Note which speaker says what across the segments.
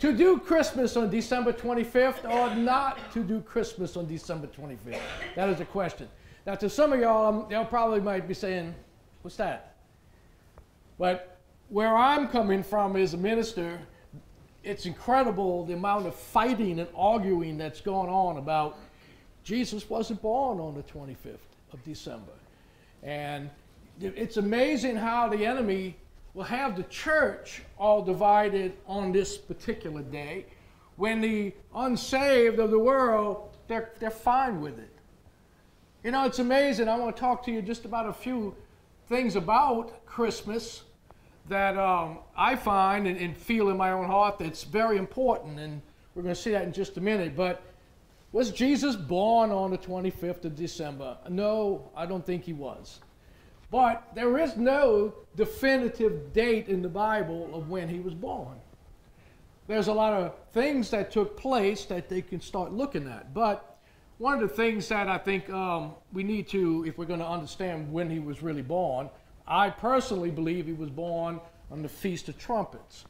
Speaker 1: to do Christmas on December 25th or not to do Christmas on December 25th? That is the question. Now, to some of y'all, um, y'all probably might be saying, What's that? But where I'm coming from as a minister, it's incredible the amount of fighting and arguing that's going on about Jesus wasn't born on the 25th of December. And it's amazing how the enemy will have the church all divided on this particular day when the unsaved of the world, they're, they're fine with it. You know, it's amazing. I want to talk to you just about a few things about Christmas that um, I find and, and, feel in my own heart that's very important, and we're going to see that in just a minute. But was Jesus born on the 25th of December? No, I don't think he was. But there is no definitive date in the Bible of when he was born. There's a lot of things that took place that they can start looking at. But one of the things that I think um, we need to, if we're going to understand when he was really born, I personally believe he was born on the Feast of Trumpets.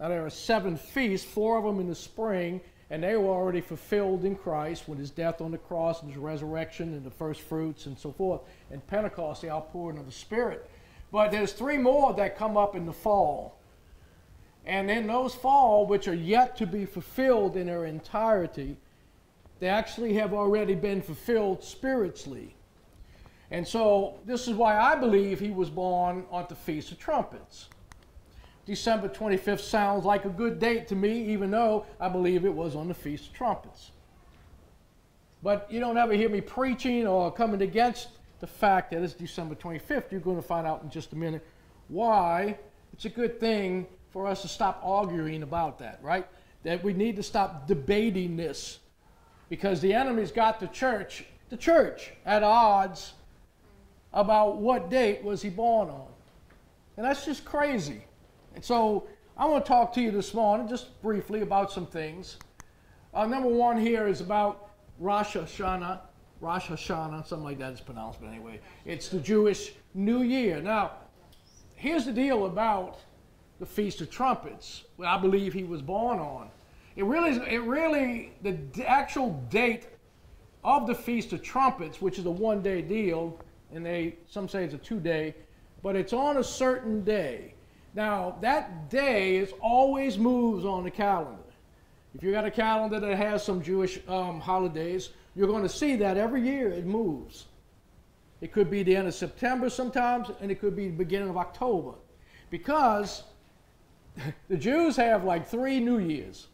Speaker 1: Now, there are seven feasts, four of them in the spring, and they were already fulfilled in Christ with his death on the cross and his resurrection and the first fruits and so forth. And Pentecost, the outpouring of the Spirit. But there's three more that come up in the fall. And in those fall, which are yet to be fulfilled in their entirety, they actually have already been fulfilled spiritually. And so this is why I believe he was born on the Feast of Trumpets. December 25th sounds like a good date to me, even though I believe it was on the Feast of Trumpets. But you don't ever hear me preaching or coming against the fact that it's December 25th. You're going to find out in just a minute why it's a good thing for us to stop arguing about that, right? That we need to stop debating this because the enemy's got the church, the church, at odds about what date was he born on. And that's just crazy. So I want to talk to you this morning just briefly about some things. Uh, number one here is about Rosh Hashanah. Rosh Hashanah, something like that is pronounced, but anyway, it's the Jewish New Year. Now, here's the deal about the Feast of Trumpets, I believe he was born on. It really, it really, the actual date of the Feast of Trumpets, which is a one day deal, and they, some say it's a two day, but it's on a certain day. Now, that day is always moves on the calendar. If you got a calendar that has some Jewish um, holidays, you're going to see that every year it moves. It could be the end of September sometimes, and it could be the beginning of October. Because the Jews have like three New Years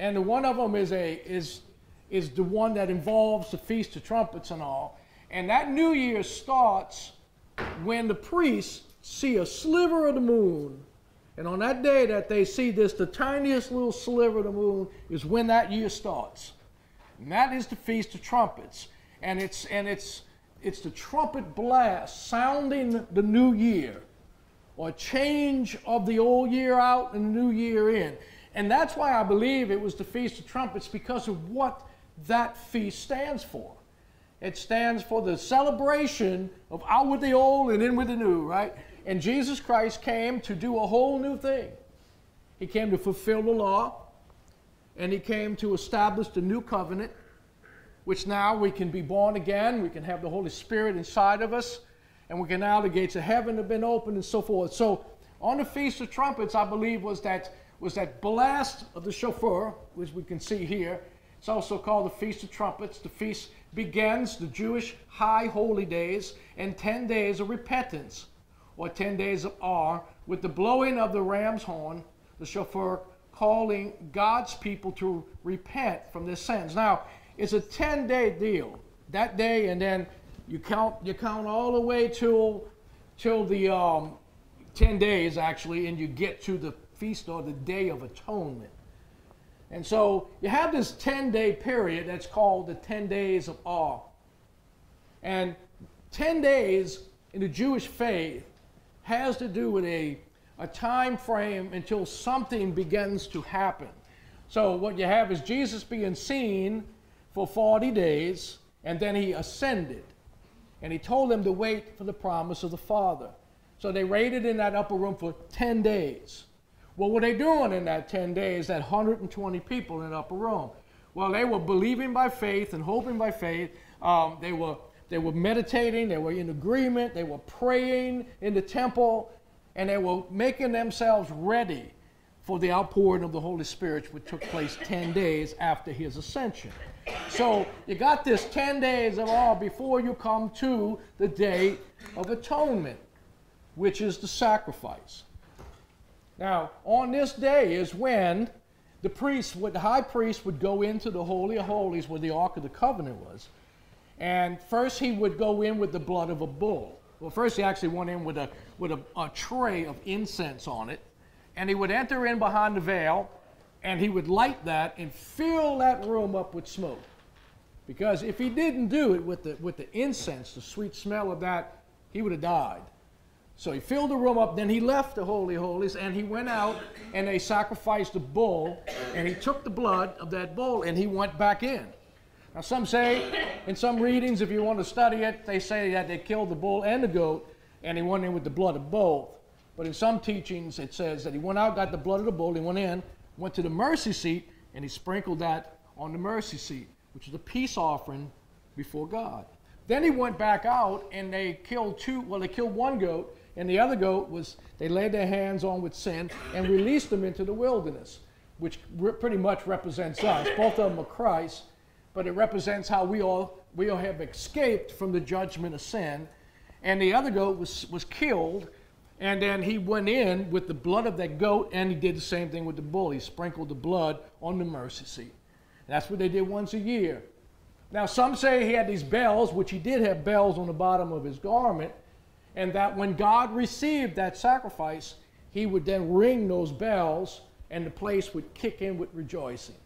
Speaker 1: and the one of them is a is is the one that involves the feast of trumpets and all. And that New Year starts when the priests see a sliver of the moon. And on that day that they see this, the tiniest little sliver of the moon is when that year starts. And that is the Feast of Trumpets. And it's and it's it's the trumpet blast sounding the new year or change of the old year out and the new year in. And that's why I believe it was the Feast of Trumpets because of what that feast stands for. It stands for the celebration of out with the old and in with the new, right? And Jesus Christ came to do a whole new thing. He came to fulfill the law, and he came to establish the new covenant, which now we can be born again, we can have the Holy Spirit inside of us, and we can now the gates of heaven have been opened and so forth. So on the Feast of Trumpets, I believe was that was that blast of the shofar, which we can see here. It's also called the Feast of Trumpets. The feast begins the Jewish high holy days and 10 days of repentance, or 10 days of awe, with the blowing of the ram's horn, the shofar calling God's people to repent from their sins. Now, it's a 10 day deal. That day, and then you count you count all the way till till the um, 10 days actually, and you get to the feast or the Day of Atonement. And so you have this 10 day period that's called the 10 days of awe. And 10 days in the Jewish faith has to do with a, a time frame until something begins to happen. So what you have is Jesus being seen for 40 days, and then he ascended. And he told them to wait for the promise of the Father. So they waited in that upper room for 10 days. What were they doing in that 10 days, that 120 people in upper room? Well, they were believing by faith and hoping by faith. Um, they, were, they were meditating, they were in agreement, they were praying in the temple, and they were making themselves ready for the outpouring of the Holy Spirit, which took place 10 days after his ascension. So you got this 10 days of all before you come to the day of atonement, which is the sacrifice. Now, on this day is when the priest, the high priest, would go into the Holy of Holies where the Ark of the Covenant was. And first he would go in with the blood of a bull. Well, first he actually went in with a, with a, a tray of incense on it. And he would enter in behind the veil and he would light that and fill that room up with smoke. Because if he didn't do it with the, with the incense, the sweet smell of that, he would have died. So he filled the room up, then he left the Holy Holies, and he went out and they sacrificed a bull, and he took the blood of that bull and he went back in. Now, some say, in some readings, if you want to study it, they say that they killed the bull and the goat, and he went in with the blood of both. But in some teachings, it says that he went out, got the blood of the bull, he went in, went to the mercy seat, and he sprinkled that on the mercy seat, which is a peace offering before God. Then he went back out, and they killed two, well, they killed one goat, and the other goat was they laid their hands on with sin and released them into the wilderness, which re- pretty much represents us. Both of them are Christ, but it represents how we all we all have escaped from the judgment of sin. And the other goat was was killed, and then he went in with the blood of that goat, and he did the same thing with the bull. He sprinkled the blood on the mercy seat. That's what they did once a year. Now, some say he had these bells, which he did have bells on the bottom of his garment, and that when God received that sacrifice, he would then ring those bells and the place would kick in with rejoicing.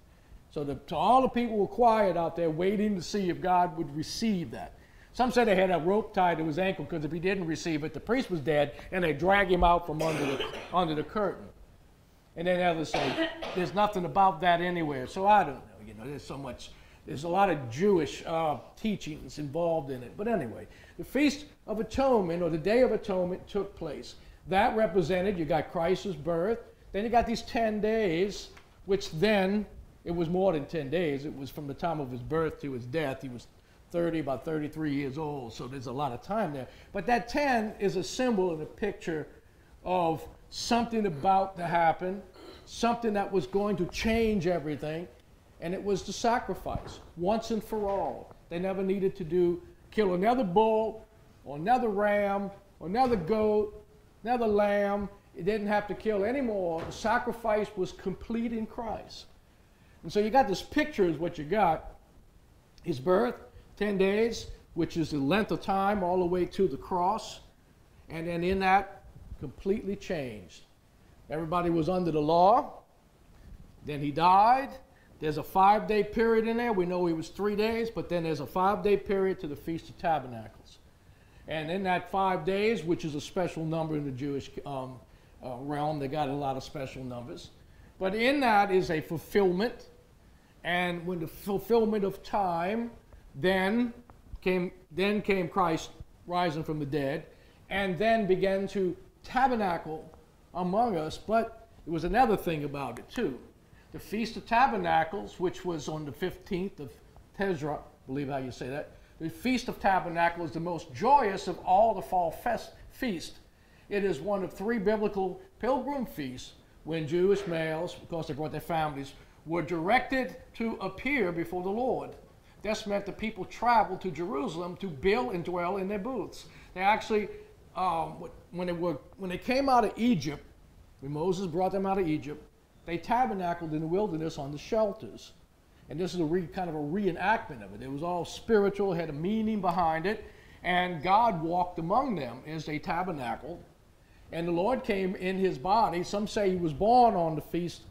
Speaker 1: So, the, all the people were quiet out there waiting to see if God would receive that. Some said they had a rope tied to his ankle because if he didn't receive it, the priest was dead, and they drag him out from under the, under the curtain. And then others say, there's nothing about that anywhere. So I don't know. You know, there's so much, there's a lot of Jewish uh, teachings involved in it. But anyway, the Feast of Atonement or the Day of Atonement took place. That represented, you got Christ's birth, then you got these 10 days, which then, it was more than 10 days. It was from the time of his birth to his death. He was 30, about 33 years old, so there's a lot of time there. But that 10 is a symbol and a picture of something about to happen, something that was going to change everything, and it was the sacrifice, once and for all. They never needed to do kill another bull or another ram or another goat, another lamb. It didn't have to kill anymore. The sacrifice was complete in Christ. And so you got this picture is what you got. His birth, 10 days, which is the length of time all the way to the cross. And then in that, completely changed. Everybody was under the law. Then he died. There's a five day period in there. We know he was three days, but then there's a five day period to the Feast of Tabernacles. And in that five days, which is a special number in the Jewish um, uh, realm, they got a lot of special numbers. But in that is a fulfillment. And when the fulfillment of time, then came, then came Christ rising from the dead, and then began to tabernacle among us. But it was another thing about it, too. The Feast of Tabernacles, which was on the 15th of Tezra, believe how you say that, the Feast of Tabernacles is the most joyous of all the fall fest feasts. It is one of three biblical pilgrim feasts when Jewish males, because they brought their families, were directed to appear before the Lord. This meant the people traveled to Jerusalem to build and dwell in their booths. They actually, um, when, they were, when they came out of Egypt, when Moses brought them out of Egypt, they tabernacled in the wilderness on the shelters. And this is a re, kind of a reenactment of it. It was all spiritual, had a meaning behind it. And God walked among them as they tabernacled. And the Lord came in his body. Some say he was born on the Feast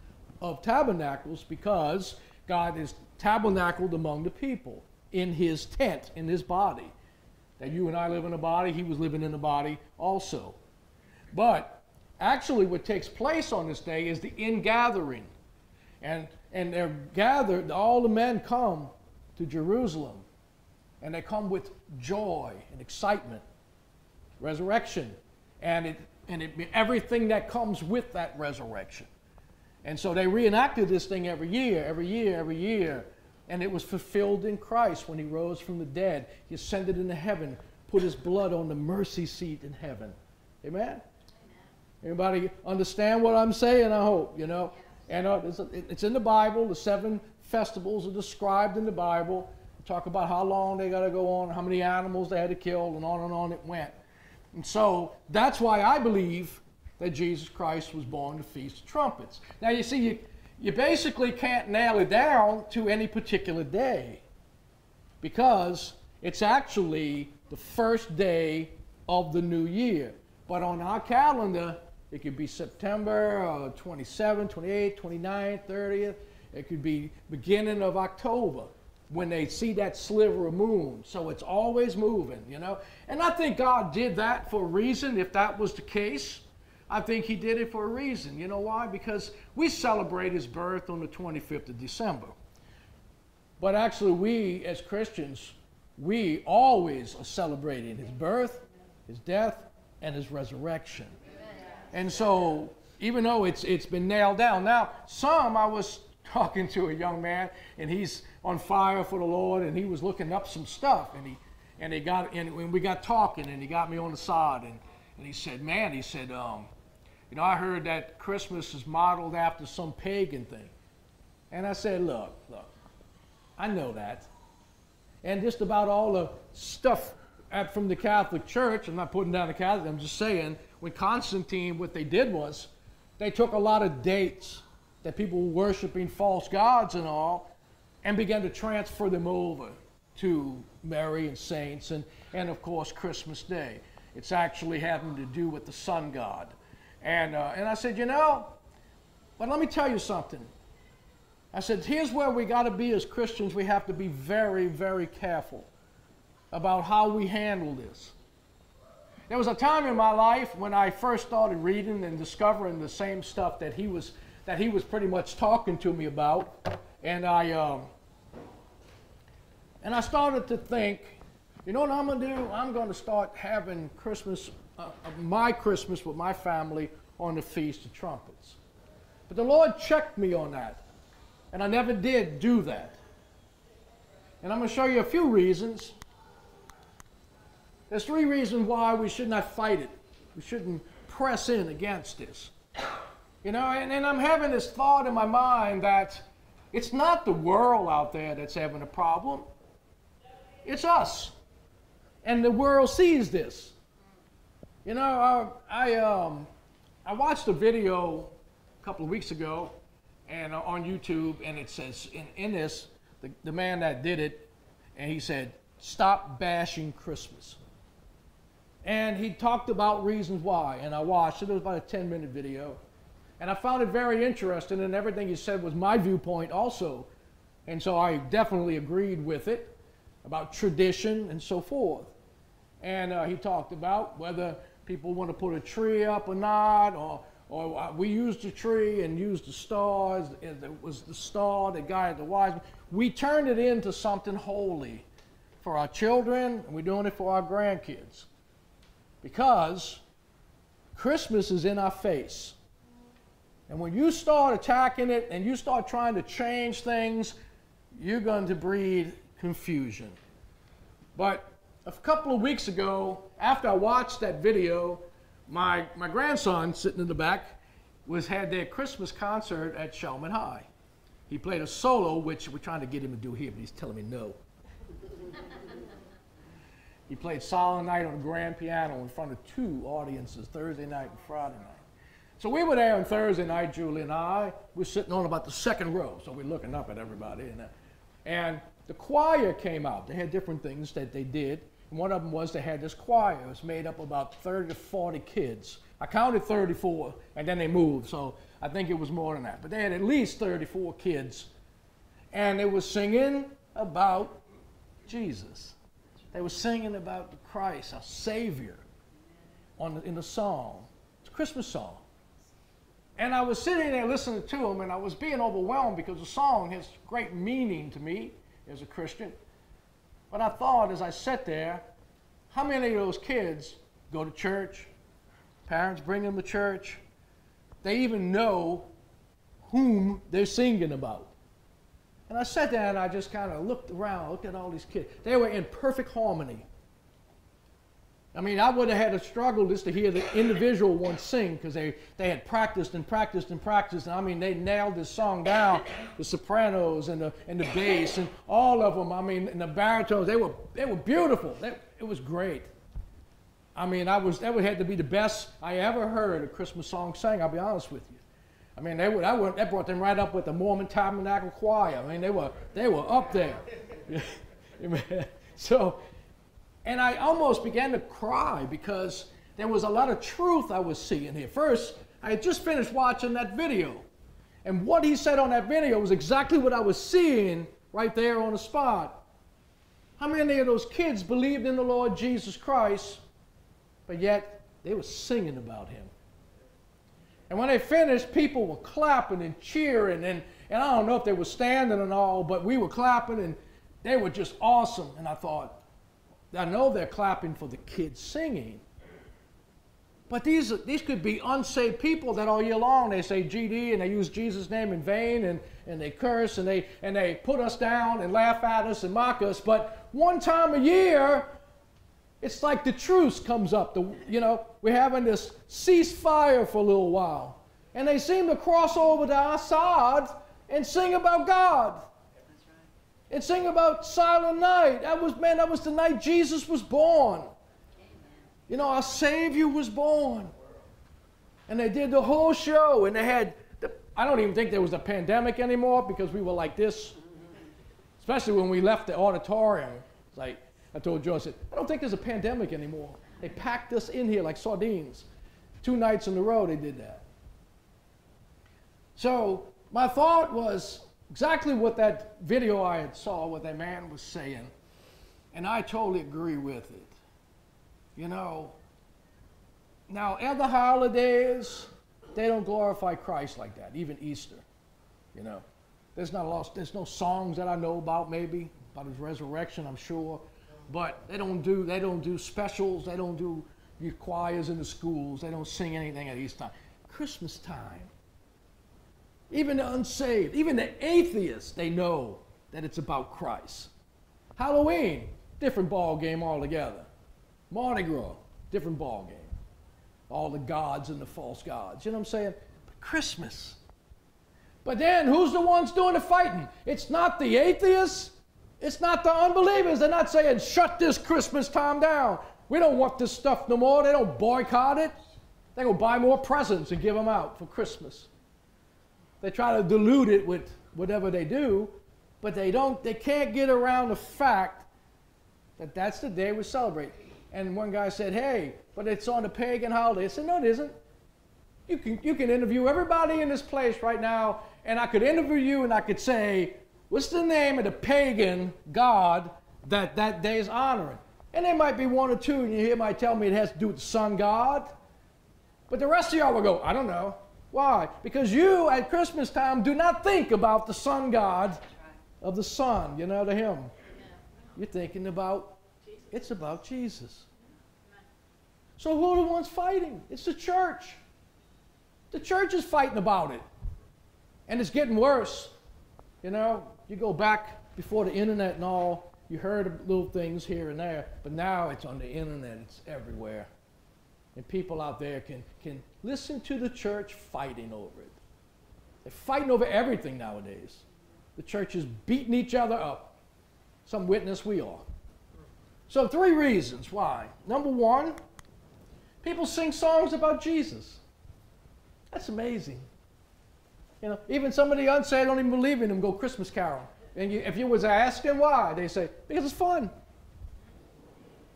Speaker 1: of Tabernacles because God is tabernacled among the people in his tent, in his body. That you and I live in a body, he was living in a body also. But actually, what takes place on this day is the ingathering. And, and they're gathered, all the men come to Jerusalem. And they come with joy and excitement, resurrection, and, it, and it, everything that comes with that resurrection. And so they reenacted this thing every year, every year, every year. And it was fulfilled in Christ when he rose from the dead. He ascended into heaven, put his blood on the mercy seat in heaven. Amen? Amen. Anybody understand what I'm saying? I hope, you know. And uh, it's, it's, in the Bible. The seven festivals are described in the Bible. Talk about how long they got to go on, how many animals they had to kill, and on and on it went. And so that's why I believe that Jesus Christ was born to Feast Trumpets. Now, you see, you, you basically can't nail it down to any particular day because it's actually the first day of the new year. But on our calendar, it could be September uh, 27, 28, 29, 30th. It could be beginning of October when they see that sliver of moon. So it's always moving, you know. And I think God did that for a reason, if that was the case. I think he did it for a reason. You know why? Because we celebrate his birth on the 25th of December. But actually, we as Christians, we always are celebrating his birth, his death, and his resurrection. And so, even though it's, it's been nailed down, now, some I was talking to a young man, and he's on fire for the Lord, and he was looking up some stuff, and he and he got and we got talking, and he got me on the side, and, and he said, "Man," he said, um, you know, I heard that Christmas is modeled after some pagan thing. And I said, look, look, I know that. And just about all the stuff from the Catholic Church, I'm not putting down the Catholic, I'm just saying, when Constantine, what they did was, they took a lot of dates that people were worshiping false gods and all, and began to transfer them over to Mary and saints, and, and of course, Christmas Day. It's actually having to do with the sun god. And, uh, and I said, you know, but let me tell you something. I said, here's where we got to be as Christians. We have to be very, very careful about how we handle this. There was a time in my life when I first started reading and discovering the same stuff that he was, that he was pretty much talking to me about. And I, um, and I started to think, you know what I'm going to do? I'm going to start having Christmas uh, my Christmas with my family on the Feast of Trumpets. But the Lord checked me on that, and I never did do that. And I'm going to show you a few reasons. There's three reasons why we should not fight it. We shouldn't press in against this. You know, and, and I'm having this thought in my mind that it's not the world out there that's having a problem. It's us. And the world sees this. You know, I, I, um, I watched a video a couple of weeks ago and uh, on YouTube, and it says in, in this, the, the man that did it, and he said, Stop bashing Christmas. And he talked about reasons why, and I watched it. It was about a 10 minute video. And I found it very interesting, and everything he said was my viewpoint also. And so I definitely agreed with it about tradition and so forth. And uh, he talked about whether people want to put a tree up or not, or, or uh, we used a tree and used the stars. It was the star that guided the wise. We turned it into something holy for our children, and we're doing it for our grandkids. Because Christmas is in our face. And when you start attacking it and you start trying to change things, you're going to breed confusion. But a couple of weeks ago, after I watched that video, my, my grandson sitting in the back was had their Christmas concert at Chalmette High. He played a solo, which we're trying to get him to do here, but he's telling me no. he played Silent Night on a grand piano in front of two audiences Thursday night and Friday night. So we were there on Thursday night, Julie and I. We're sitting on about the second row, so we're looking up at everybody. And, uh, and the choir came out. They had different things that they did. One of them was they had this choir. It was made up of about 30 to 40 kids. I counted 34, and then they moved, so I think it was more than that. But they had at least 34 kids. And they were singing about Jesus. They were singing about the Christ, our Savior, on the, in the song. It's a Christmas song. And I was sitting there listening to them, and I was being overwhelmed because the song has great meaning to me as a Christian. But I thought as I sat there, how many of those kids go to church? Parents bring them to church. They even know whom they're singing about. And I sat there and I just kind of looked around, looked at all these kids. They were in perfect harmony. I mean, I would have had a struggle just to hear the individual ones sing because they, they had practiced and practiced and practiced. And I mean, they nailed this song down the sopranos and the, and the bass and all of them. I mean, and the baritones, they were, they were beautiful. They, it was great. I mean, I was, that would have to be the best I ever heard a Christmas song sang, I'll be honest with you. I mean, they would, I would, that brought them right up with the Mormon Tabernacle Choir. I mean, they were, they were up there. so, and I almost began to cry because there was a lot of truth I was seeing here. First, I had just finished watching that video. And what he said on that video was exactly what I was seeing right there on the spot. How many of those kids believed in the Lord Jesus Christ, but yet they were singing about him? And when they finished, people were clapping and cheering. And, and I don't know if they were standing and all, but we were clapping and they were just awesome. And I thought, I know they're clapping for the kids singing. But these, these could be unsaved people that all year long they say GD and they use Jesus' name in vain and, and they curse and they, and they put us down and laugh at us and mock us. But one time a year, it's like the truce comes up. The, you know, we're having this ceasefire for a little while. And they seem to cross over to side and sing about God and sing about Silent Night. That was, man, that was the night Jesus was born. You know, our Savior was born. And they did the whole show, and they had, the, I don't even think there was a pandemic anymore because we were like this. Especially when we left the auditorium. It's like, I told Joe, I said, I don't think there's a pandemic anymore. They packed us in here like sardines. Two nights in a row they did that. So my thought was, exactly what that video I had saw, what that man was saying, and I totally agree with it. You know, now other holidays, they don't glorify Christ like that, even Easter. You know, there's not a lot, there's no songs that I know about maybe about his resurrection, I'm sure, but they don't do they don't do specials, they don't do choirs in the schools, they don't sing anything at Easter time. Christmas time, even the unsaved, even the atheists, they know that it's about Christ. Halloween, different ball game altogether. Mardi Gras, different ball game. All the gods and the false gods. You know what I'm saying? But Christmas. But then who's the ones doing the fighting? It's not the atheists. It's not the unbelievers. They're not saying, shut this Christmas time down. We don't want this stuff no more. They don't boycott it. They go buy more presents and give them out for Christmas. They try to dilute it with whatever they do, but they don't. They can't get around the fact that that's the day we celebrate. And one guy said, "Hey, but it's on a pagan holiday." I said, "No, it isn't. You can you can interview everybody in this place right now, and I could interview you, and I could say, what's the name of the pagan god that that day is honoring?" And there might be one or two, and you might tell me it has to do with the sun god. But the rest of y'all will go, I don't know. Why? Because you at Christmas time do not think about the sun god of the sun, you know, to him. You're thinking about, it's about Jesus. So who are the ones fighting? It's the church. The church is fighting about it. And it's getting worse. You know, you go back before the internet and all, you heard little things here and there, but now it's on the internet, it's everywhere. And people out there can, can listen to the church fighting over it. They're fighting over everything nowadays. The church is beating each other up. Some witness we are. So, three reasons why. Number one, people sing songs about Jesus. That's amazing. You know, even some of the unsaved don't even believe in him go Christmas carol. And you, if you was asking why, they say, because it's fun.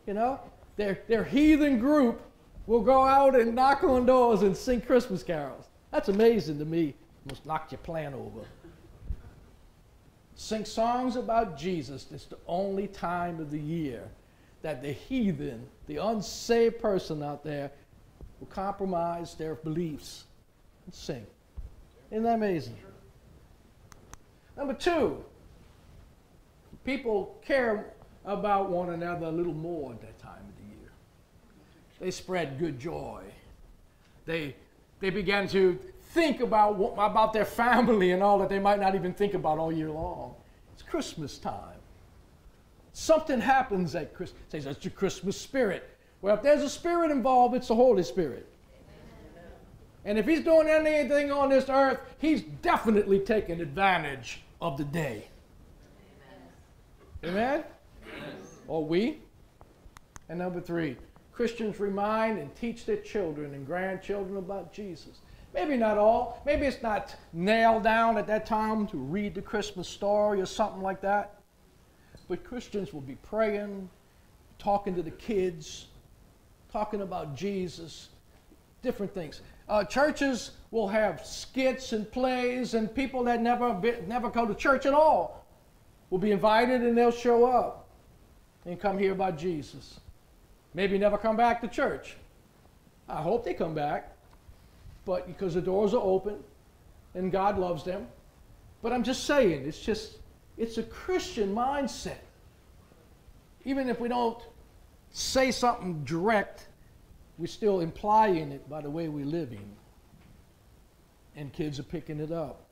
Speaker 1: You know, their, their heathen group will go out and knock on doors and sing Christmas carols. That's amazing to me. Almost knocked your plan over. Sing songs about Jesus. It's the only time of the year that the heathen, the unsaved person out there, will compromise their beliefs and sing. Isn't that amazing? Number two, people care about one another a little more at that time they spread good joy. They, they began to think about, about their family and all that they might not even think about all year long. It's Christmas time. Something happens at Christmas. Says that's your Christmas spirit. Well, if there's a spirit involved, it's the Holy Spirit. And if he's doing anything on this earth, he's definitely taking advantage of the day. Amen? Amen? Or we? And number three, Christians remind and teach their children and grandchildren about Jesus. Maybe not all. Maybe it's not nailed down at that time to read the Christmas story or something like that. But Christians will be praying, talking to the kids, talking about Jesus, different things. Uh, churches will have skits and plays, and people that never never go to church at all will be invited, and they'll show up and come hear about Jesus. Maybe never come back to church. I hope they come back, but because the doors are open, and God loves them. But I'm just saying, it's just it's a Christian mindset. Even if we don't say something direct, we're still implying it by the way we're living. And kids are picking it up.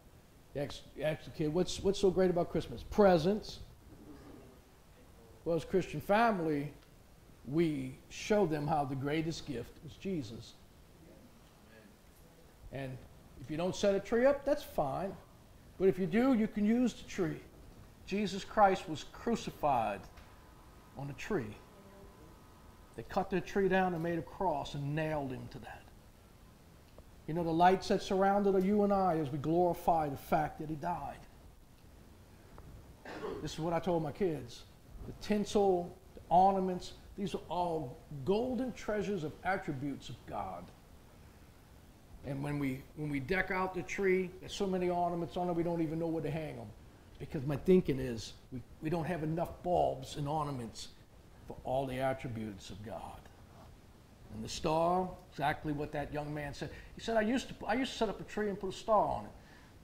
Speaker 1: Ask, the kid, what's, what's so great about Christmas? Presents. Well, as Christian family, we show them how the greatest gift is Jesus. And if you don't set a tree up, that's fine. But if you do, you can use the tree. Jesus Christ was crucified on a tree. They cut the tree down and made a cross and nailed him to that. You know, the lights that surrounded you and I as we glorify the fact that he died. This is what I told my kids. The tinsel, the ornaments, these are all golden treasures of attributes of God. And when we, when we deck out the tree, there's so many ornaments on it, we don't even know where to hang them. Because my thinking is we, we don't have enough bulbs and ornaments for all the attributes of God. And the star, exactly what that young man said. He said, I used to, I used to set up a tree and put a star on it.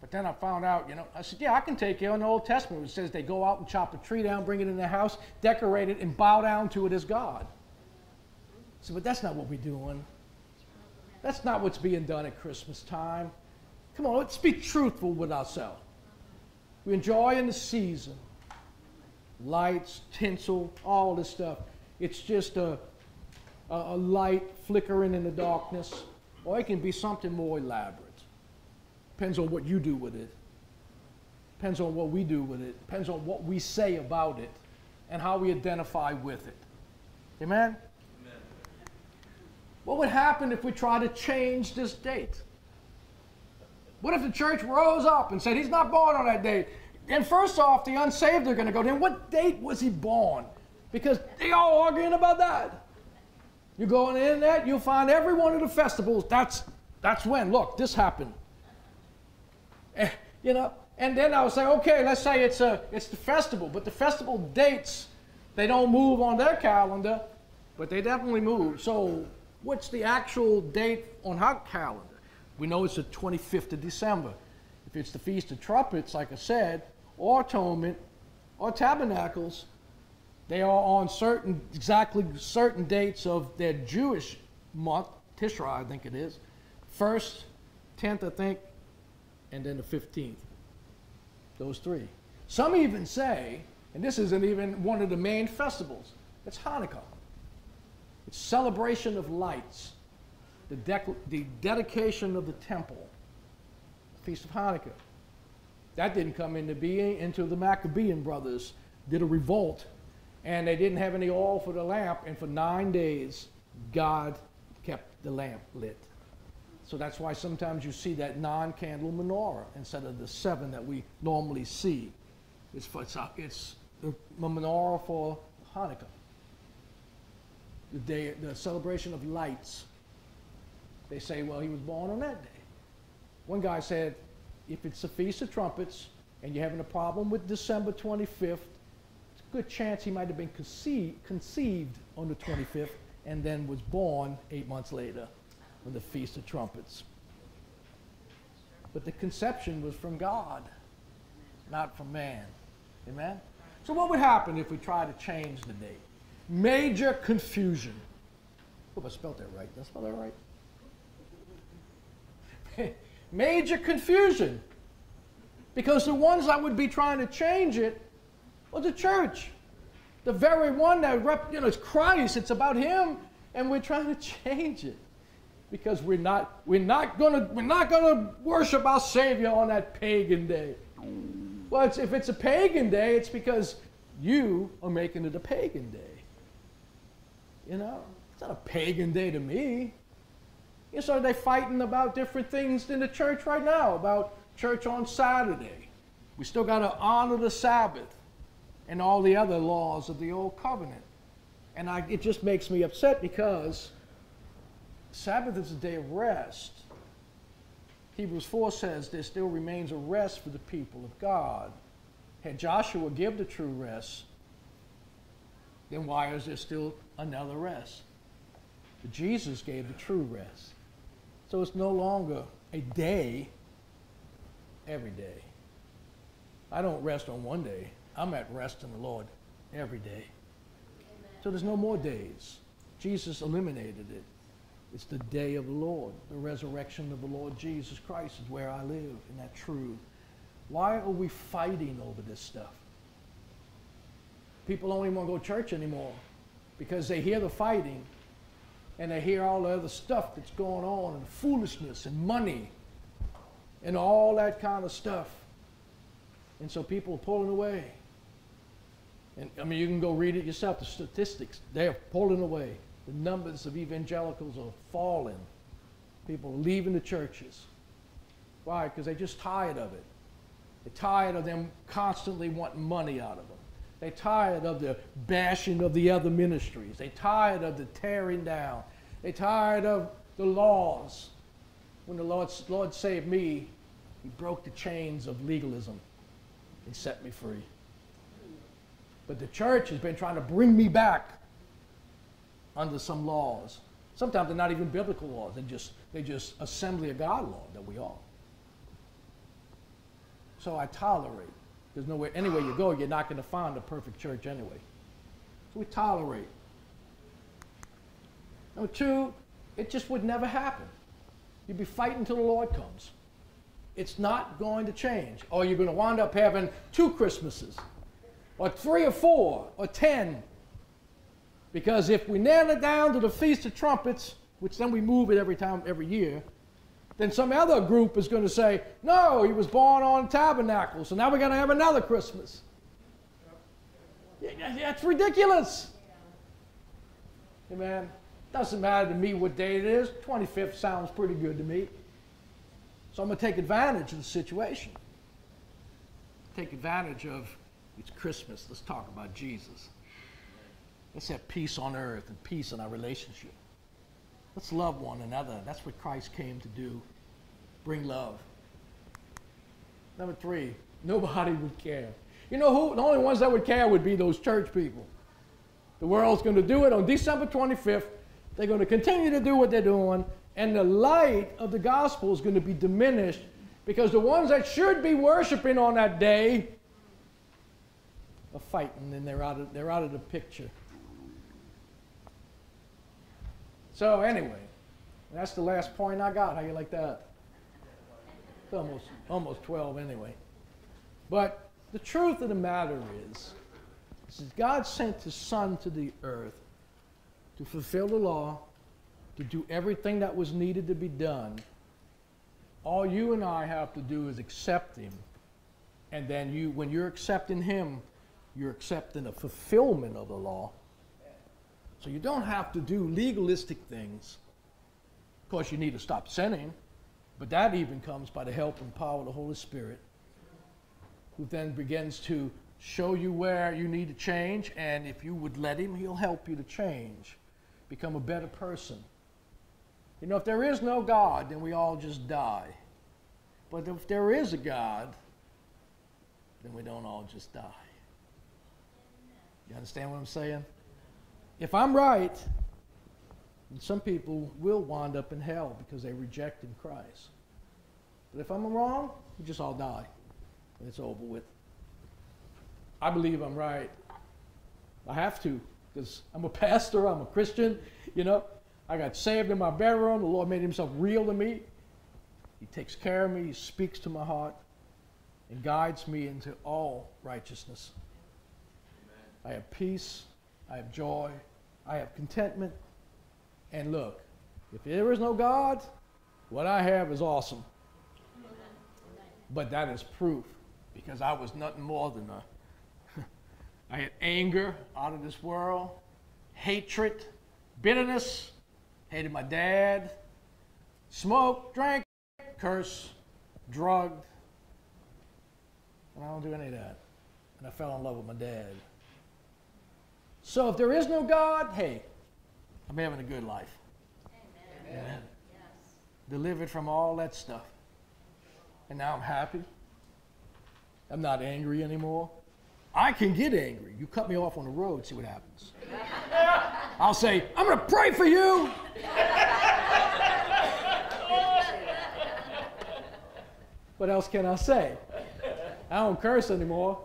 Speaker 1: But then I found out, you know, I said, yeah, I can take you in the Old Testament. It says they go out and chop a tree down, bring it in the house, decorate it, and bow down to it as God. Said, but that's not what we're doing. That's not what's being done at Christmas time. Come on, let's be truthful with ourselves. We enjoy in the season lights, tinsel, all this stuff. It's just a, a, a, light flickering in the darkness, or it can be something more elaborate. Depends on what you do with it. Depends on what we do with it. Depends on what we say about it and how we identify with it. Amen? Amen. What would happen if we try to change this date? What if the church rose up and said, He's not born on that date? And first off, the unsaved are going to go, then what date was he born? Because they all arguing about that. You go on the internet, you'll find every one of the festivals. That's that's when. Look, this happened. Eh, you know, and then I was like, okay, let's say it's a it's the festival, but the festival dates they don't move on their calendar, but they definitely move. So, what's the actual date on our calendar? We know it's the 25th of December. If it's the Feast of Trumpets, like I said, or atonement or tabernacles, they are on certain, exactly certain dates of their Jewish month, Tishrei, I think it is, first, 10th, I think, and then the 15th. Those three. Some even say, and this isn't even one of the main festivals, it's Hanukkah. It's celebration of lights, the, the dedication of the temple, the Feast of Hanukkah. That didn't come into being until the Maccabean brothers did a revolt and they didn't have any oil for the lamp, and for nine days, God kept the lamp lit. So that's why sometimes you see that non candle menorah instead of the seven that we normally see. It's, for, it's, uh, it's the menorah for Hanukkah, the, day, the celebration of lights. They say, well, he was born on that day. One guy said, if it's the Feast of Trumpets and you're having a problem with December 25th, it's a good chance he might have been conceived, conceived on the 25th and then was born eight months later on the Feast of Trumpets. But the conception was from God, not from man. Amen? So, what would happen if we try to change the date? Major confusion. Hope I spelled that right. Did I spell that right? major confusion because the ones that would be trying to change it was the church. The very one that, rep, you know, it's Christ, it's about Him, and we're trying to change it because we're not, we're not gonna, we're not gonna worship our Savior on that pagan day. Well, it's, if it's a pagan day, it's because you are making it a pagan day. You know, it's not a pagan day to me. You know, so they're fighting about different things in the church right now, about church on Saturday. We still got to honor the Sabbath and all the other laws of the old covenant. And I, it just makes me upset because Sabbath is a day of rest. Hebrews 4 says there still remains a rest for the people of God. Had Joshua give the true rest, then why is there still another rest? But Jesus gave the true rest. So it's no longer a day every day. I don't rest on one day. I'm at rest in the Lord every day. Amen. So there's no more days. Jesus eliminated it. It's the day of the Lord. The resurrection of the Lord Jesus Christ is where I live, and that true. Why are we fighting over this stuff? People don't even want to go to church anymore because they hear the fighting and they hear all the other stuff that's going on and foolishness and money and all that kind of stuff. And so people are pulling away. And I mean, you can go read it yourself, the statistics. They're pulling away. The numbers of evangelicals are falling. People are leaving the churches. Why? Because they're just tired of it. They're tired of them constantly wanting money out of them. They're tired of the bashing of the other ministries. They're tired of the tearing down. They're tired of the laws. When the Lord, Lord saved me, He broke the chains of legalism and set me free. But the church has been trying to bring me back under some laws. Sometimes they're not even biblical laws. They're just, they're just assembly of God law that we are. So I tolerate. There's nowhere, anywhere you go, you're not going to find a perfect church anyway. So we tolerate. Number two, it just would never happen. You'd be fighting until the Lord comes. It's not going to change. Or you're going to wind up having two Christmases, or three or four, or ten. Because if we nail it down to the Feast of Trumpets, which then we move it every time, every year, then some other group is going to say, no, he was born on tabernacle, so now we're going to have another Christmas. That's ridiculous. Amen. Doesn't matter to me what day it is. 25th sounds pretty good to me. So I'm going to take advantage of the situation. Take advantage of it's Christmas. Let's talk about Jesus. Let's have peace on earth and peace in our relationship. Let's love one another. That's what Christ came to do bring love. Number three, nobody would care. You know who? The only ones that would care would be those church people. The world's going to do it on December 25th. They're going to continue to do what they're doing, and the light of the gospel is going to be diminished because the ones that should be worshiping on that day are fighting and they're out of, they're out of the picture. So, anyway, that's the last point I got. How you like that? It's almost, almost 12 anyway. But the truth of the matter is, is God sent his son to the earth to fulfill the law, to do everything that was needed to be done. All you and I have to do is accept him. And then you, when you're accepting him, you're accepting the fulfillment of the law. So you don't have to do legalistic things. Of course, you need to stop sinning, but that even comes by the help and power of the Holy Spirit, who then begins to show you where you need to change, and if you would let Him, He'll help you to change, become a better person. You know, if there is no God, then we all just die. But if there is a God, then we don't all just die. You understand what I'm saying? If I'm right, some people will wind up in hell because they rejected Christ. But if I'm wrong, we just all die. And it's over with. I believe I'm right. I have to because I'm a pastor, I'm a Christian, you know. I got saved in my bedroom. The Lord made himself real to me. He takes care of me, He speaks to my heart, and guides me into all righteousness. Amen. I have peace, I have joy, I have contentment. And look, if there is no God, what I have is awesome. But that is proof because I was nothing more than a. I had anger out of this world, hatred, bitterness, hated my dad, smoked, drank, cursed, drugged. And I don't do any of that. And I fell in love with my dad. So if there is no God, hey, I'm having a good life. Amen. Amen. Yes. Delivered from all that stuff. And now I'm happy. I'm not angry anymore. I can get angry. You cut me off on the road, see what happens. I'll say, I'm going to pray for you. what else can I say? I don't curse anymore.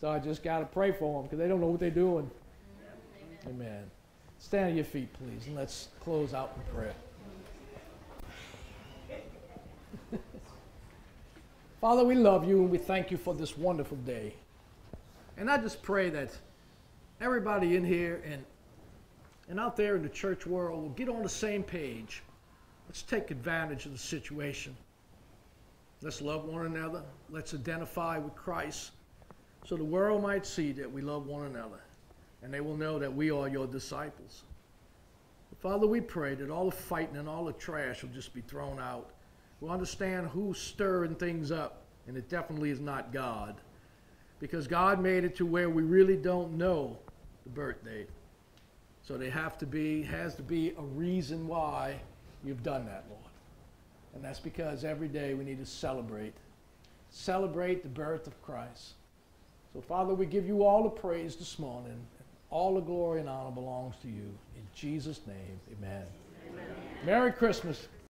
Speaker 1: So I just got to pray for them because they don't know what they're doing. Amen. Stand on your feet, please, and let's close out in prayer. Father, we love you and we thank you for this wonderful day. And I just pray that everybody in here and, and out there in the church world will get on the same page. Let's take advantage of the situation. Let's love one another. Let's identify with Christ so the world might see that we love one another and they will know that we are your disciples. Father, we pray that all the fighting and all the trash will just be thrown out. We'll understand who's stirring things up, and it definitely is not God. Because God made it to where we really don't know the birth date. So there have to be, has to be a reason why you've done that, Lord. And that's because every day we need to celebrate. Celebrate the birth of Christ. So, Father, we give you all the praise this morning. All the glory and honor belongs to you. In Jesus' name, amen. amen. Merry Christmas.